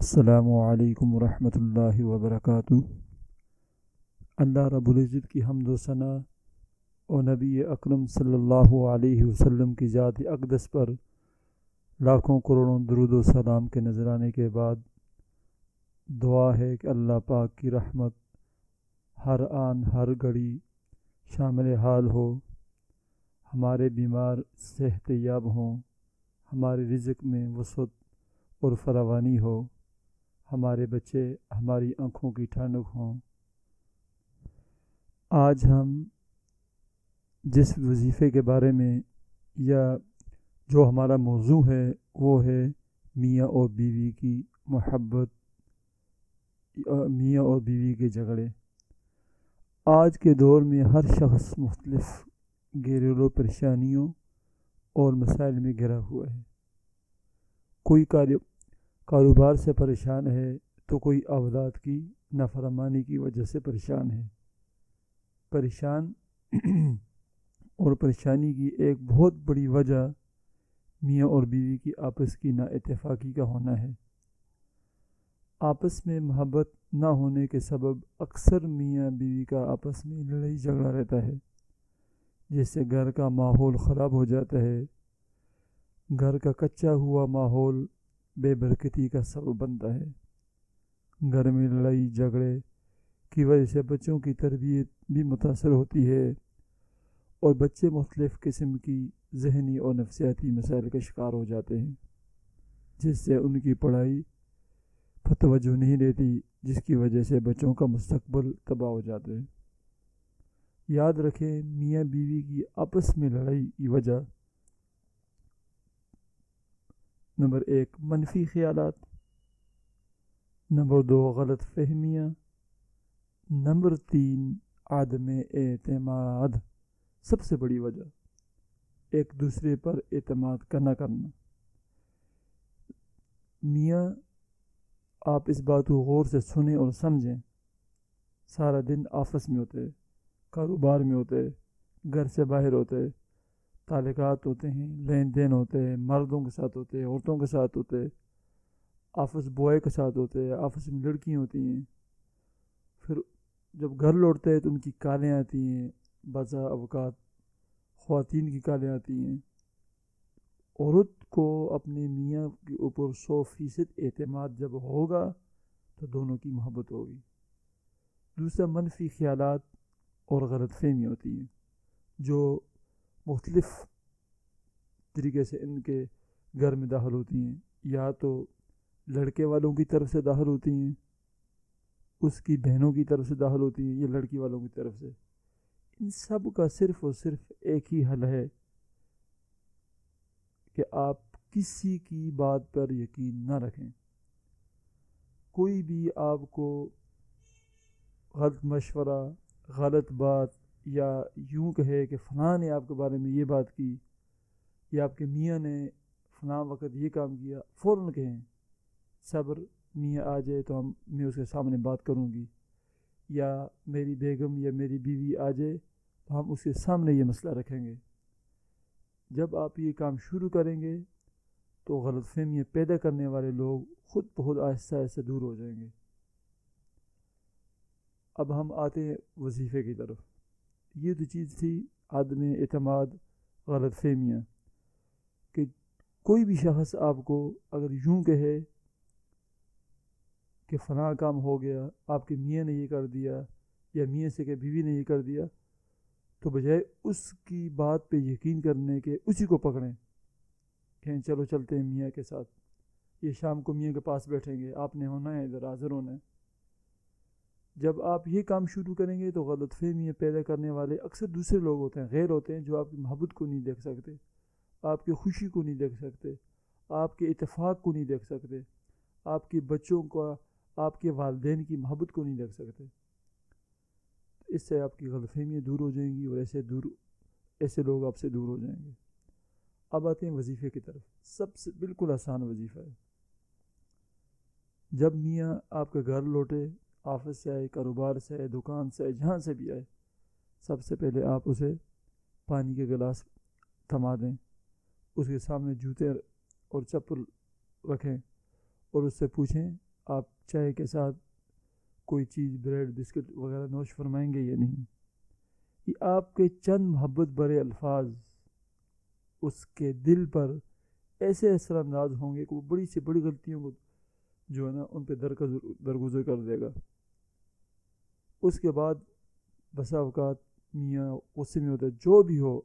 السلام علیکم ورحمۃ اللہ وبرکاتہ۔ اللہ رب العزت کی حمد و ثناء اور نبی اکرم صلی اللہ علیہ وسلم کی ذات اقدس پر لاکھوں کروڑوں درود و سلام کے نظر آنے کے بعد دعا ہے کہ اللہ پاک کی رحمت ہر آن ہر گھڑی شامل حال ہو، ہمارے بیمار صحت یاب ہوں، ہمارے رزق میں وسعت اور فراوانی ہو۔ ہمارے بچے، ہماری آنکھوں کی ٹھنڈک ہوں۔ آج ہم جس وظیفے کے بارے میں یا جو ہمارا موضوع ہے، وہ ہے میاں اور بیوی کی محبت، میاں اور بیوی کے جھگڑے۔ آج کے دور میں ہر شخص مختلف گھریلو پریشانیوں اور مسائل میں گھرا ہوا ہے۔ کوئی کاروبار سے پریشان ہے تو کوئی اولاد کی نافرمانی کی وجہ سے پریشان ہے۔ پریشان اور پریشانی کی ایک بہت بڑی وجہ میاں اور بیوی کی آپس کی نا اتفاقی کا ہونا ہے۔ آپس میں محبت نہ ہونے کے سبب اکثر میاں بیوی کا آپس میں لڑائی جھگڑا رہتا ہے، جس سے گھر کا ماحول خراب ہو جاتا ہے۔ گھر کا کچا ہوا ماحول بے برکتی کا سبب بنتا ہے۔ گھر میں لڑائی، جھگڑے کی وجہ سے بچوں کی تربیت بھی متاثر ہوتی ہے اور بچے مختلف قسم کی ذہنی اور نفسیاتی مسائل کا شکار ہو جاتے ہیں، جس سے ان کی پڑھائی توجہ نہیں دیتی، جس کی وجہ سے بچوں کا مستقبل تباہ ہو جاتے ہیں یاد رکھیں، میاں بیوی کی آپس میں لڑائی کی وجہ نمبر ایک، منفی خیالات. نمبر دو، غلط فہمیاں. نمبر تین، عدم اعتماد. سب سے بڑی وجہ، ایک دوسرے پر اعتماد کرنا کرنا. میاں، آپ اس بات کو غور سے سنیں اور سمجھیں. سارا دن آفس میں ہوتے، کاروبار میں ہوتے، گھر سے باہر ہوتے تعلقات ہوتے ہیں، لین دین ہوتے ہیں، مردوں کے ساتھ ہوتے ہیں، عورتوں کے ساتھ ہوتے آفس بوائے کے ساتھ ہوتے ہیں آفس میں لڑکیاں ہوتی ہیں۔ پھر جب گھر لوٹتے ہیں تو ان کی کالیں آتی ہیں بعض اوقات، خواتین کی کالیں آتی ہیں۔ عورت کو اپنے میاں کے اوپر سو فیصد اعتماد جب ہوگا تو دونوں کی محبت ہوگی۔ دوسرا، منفی خیالات اور غلط فہمی ہوتی ہیں، جو مختلف طریقے سے ان کے گھر میں داخل ہوتی ہیں۔ یا تو لڑکے والوں کی طرف سے داخل ہوتی ہیں، اس کی بہنوں کی طرف سے داخل ہوتی ہیں، یا لڑکی والوں کی طرف سے۔ ان سب کا صرف اور صرف ایک ہی حل ہے کہ آپ کسی کی بات پر یقین نہ رکھیں۔ کوئی بھی آپ کو غلط مشورہ، غلط بات یا یوں کہے کہ فلاں نے آپ کے بارے میں یہ بات کی، یا آپ کے میاں نے فلاں وقت یہ کام کیا، فوراً کہیں، صبر میاں آ جائے تو ہم، میں اس کے سامنے بات کروں گی، یا میری بیگم یا میری بیوی آ جائے تو ہم اس کے سامنے یہ مسئلہ رکھیں گے۔ جب آپ یہ کام شروع کریں گے تو غلط فہمیاں پیدا کرنے والے لوگ خود بہت آہستہ آہستہ دور ہو جائیں گے۔ اب ہم آتے ہیں وظیفے کی طرف۔ یہ تو چیز تھی عدم اعتماد، غلط فہمیاں کہ کوئی بھی شخص آپ کو اگر یوں کہے کہ فلاں کام ہو گیا، آپ کے میاں نے یہ کر دیا یا میاں سے کہ بیوی نے یہ کر دیا، تو بجائے اس کی بات پہ یقین کرنے کے اسی کو پکڑیں۔ کہیں چلو چلتے ہیں میاں کے ساتھ، یہ شام کو میاں کے پاس بیٹھیں گے، آپ نے ہونا ہے، ادھر حاضر ہونا ہے۔ جب آپ یہ کام شروع کریں گے تو غلط فہمیاں پیدا کرنے والے اکثر دوسرے لوگ ہوتے ہیں، غیر ہوتے ہیں جو آپ کی محبت کو نہیں دیکھ سکتے، آپ کی خوشی کو نہیں دیکھ سکتے، آپ کے اتفاق کو نہیں دیکھ سکتے، آپ کے بچوں کا، آپ کے والدین کی محبت کو نہیں دیکھ سکتے۔ اس سے آپ کی غلط فہمیاں دور ہو جائیں گی اور ایسے دور، ایسے لوگ آپ سے دور ہو جائیں گے۔ اب آتے ہیں وظیفے کی طرف۔ سب سے بالکل آسان وظیفہ ہے۔ جب میاں آپ کے گھر لوٹے آفس سے آئے، کاروبار سے آئے، دکان سے آئے، جہاں سے بھی آئے۔ سب سے پہلے آپ اسے پانی کے گلاس تھما دیں۔ اس کے سامنے جوتے اور چپل رکھیں اور اس سے پوچھیں، آپ چائے کے ساتھ کوئی چیز، بریڈ، بسکٹ وغیرہ نوش فرمائیں گے یا نہیں؟ یہ آپ کے چند محبت برے الفاظ اس کے دل پر ایسے اثر انداز ہوں گے کہ وہ بڑی سے بڑی غلطیوں کو جو ہے نا، ان پہ درگزر کر دے گا۔ اس کے بعد بسا اوقات میاں، غصے میں ہوتا ہے، جو بھی ہو،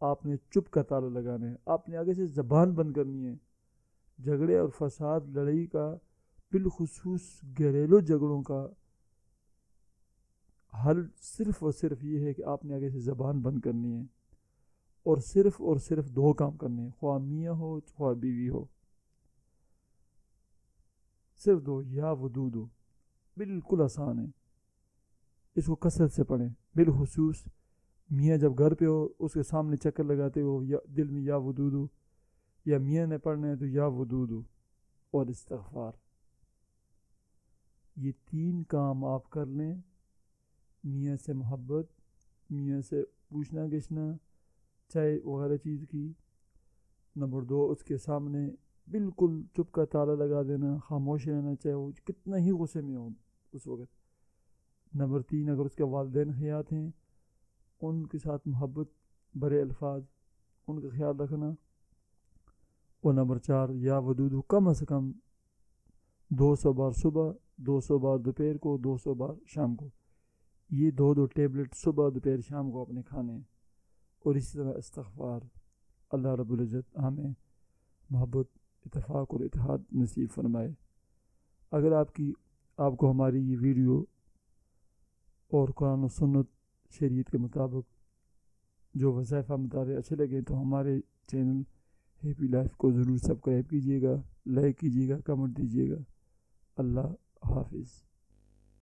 آپ نے چپ کا تالا لگانا ہے۔ آپ نے آگے سے زبان بند کرنی ہے۔ جھگڑے اور فساد، لڑائی کا بالخصوص گھریلو جھگڑوں کا حل صرف اور صرف یہ ہے کہ آپ نے آگے سے زبان بند کرنی ہے۔ اور صرف اور صرف دو کام کرنے ہیں، خواہ میاں ہو، خواہ بیوی ہو۔ صرف دو یا ودود ہو، بالکل آسان ہے۔ اس کو کثرت سے پڑھیں۔ بالخصوص میاں جب گھر پہ ہو، اس کے سامنے چکر لگاتے ہو، یا دل میں یا ودود ہو، یا میاں نے پڑھنا ہے تو یا ودود ہو، اور استغفار۔ یہ تین کام آپ کر لیں۔ میاں سے محبت، میاں سے پوچھنا گچھنا چائے وغیرہ چیز کی۔ نمبر دو، اس کے سامنے بالکل چپ کا تالا لگا دینا، خاموش رہنا چاہے وہ کتنا ہی غصے میں ہو اس وقت۔ نمبر تین، اگر اس کے والدین حیات ہیں، ان کے ساتھ محبت برے الفاظ، ان کا خیال رکھنا۔ اور نمبر چار، یا ودود کم از کم دو سو بار صبح، دو سو بار دوپہر کو، دو سو بار شام کو۔ یہ دو دو ٹیبلٹ صبح، دوپہر، شام کو اپنے کھانے۔ اور اسی طرح استغفار۔ اللہ رب العزت ہمیں محبت اتفاق اور اتحاد نصیب فرمائے۔ اگر آپ کی، آپ کو ہماری یہ ویڈیو اور قرآن و سنت شریعت کے مطابق جو وظائفہ مطالعے اچھے لگے تو ہمارے چینل ہیپی لائف کو ضرور سبسکرائب کیجیے گا، لائک کیجیے گا، کمنٹ دیجیے گا۔ اللہ حافظ۔